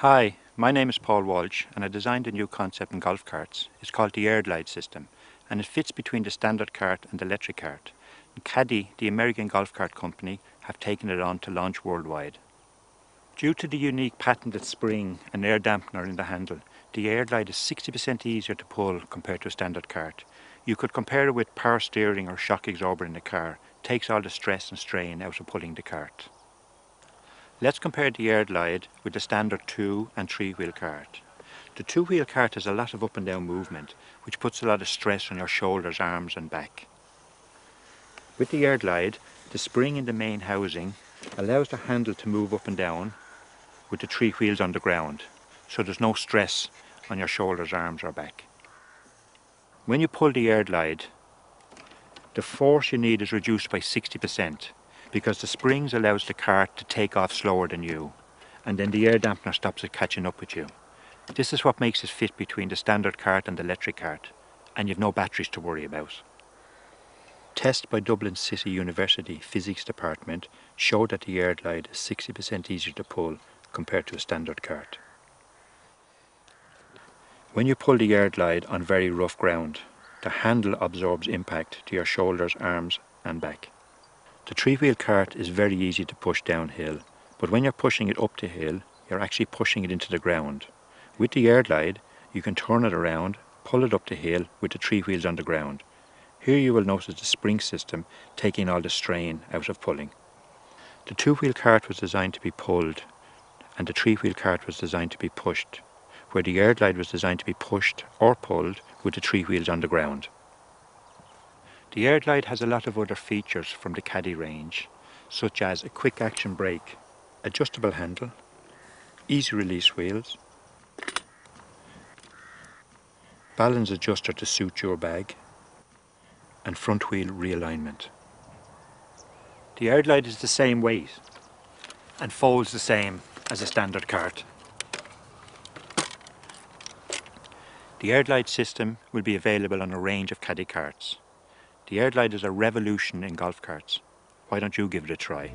Hi, my name is Paul Walsh and I designed a new concept in golf carts. It's called the Air Glide system and it fits between the standard cart and the electric cart. And Cadie, the American golf cart company, have taken it on to launch worldwide. Due to the unique patented spring and air dampener in the handle, the Air Glide is 60% easier to pull compared to a standard cart. You could compare it with power steering or shock absorber in a car. It takes all the stress and strain out of pulling the cart. Let's compare the Air Glide with the standard two and three wheel cart. The two wheel cart has a lot of up and down movement which puts a lot of stress on your shoulders, arms and back. With the Air Glide, the spring in the main housing allows the handle to move up and down with the three wheels on the ground so there's no stress on your shoulders, arms or back. When you pull the Air Glide, the force you need is reduced by 60% because the springs allows the cart to take off slower than you and then the air dampener stops it catching up with you. This is what makes it fit between the standard cart and the electric cart and you've no batteries to worry about. Tests by Dublin City University Physics Department show that the air glide is 60% easier to pull compared to a standard cart. When you pull the air glide on very rough ground, the handle absorbs impact to your shoulders, arms and back. The three-wheel cart is very easy to push downhill, but when you're pushing it up the hill, you're actually pushing it into the ground. With the air glide, you can turn it around, pull it up the hill with the three wheels on the ground. Here you will notice the spring system taking all the strain out of pulling. The two-wheel cart was designed to be pulled and the three-wheel cart was designed to be pushed, where the air glide was designed to be pushed or pulled with the three wheels on the ground. The Air Glide has a lot of other features from the Cadie range, such as a quick action brake, adjustable handle, easy release wheels, balance adjuster to suit your bag, and front wheel realignment. The Air Glide is the same weight and folds the same as a standard cart. The Air Glide system will be available on a range of Cadie carts. The Air Glide is a revolution in golf carts. Why don't you give it a try?